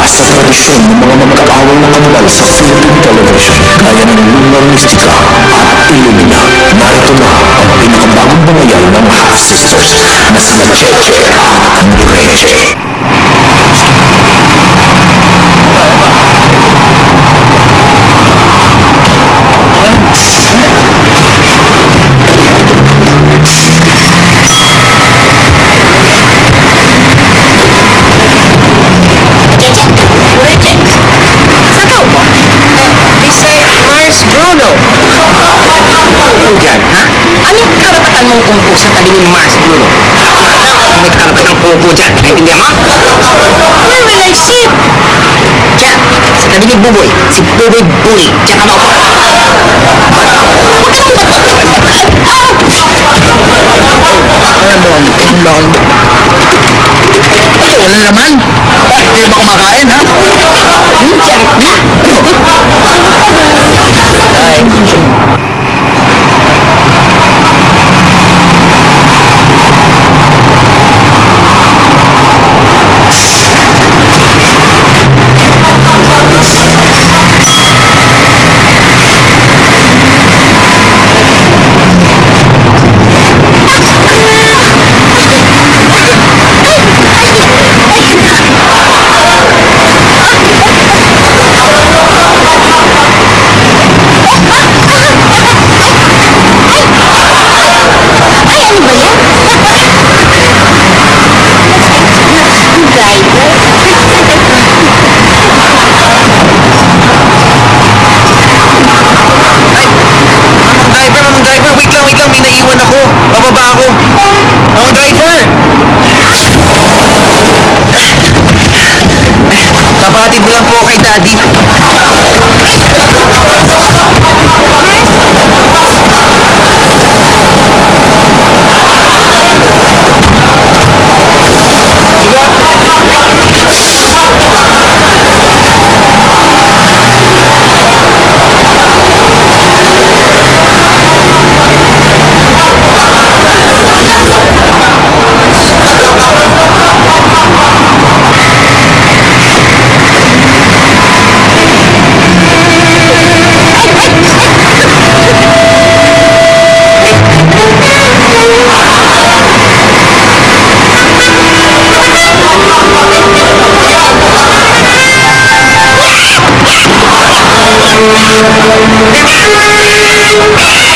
pansin ng mga magkaawang na kanibal sa Philippine television gaya ng Lunar Mystica at Illumina. Narito na ang pinakabagong bangayan ng half-sisters na sina Cheche at Mireche. kumpulsan tadi mas dulu. Mereka kalau ketang kumpul jak nanti dia mah relationship Sa tabi ini buboy si buboy boy ya, jangan apa po kay Daddy. Thank you.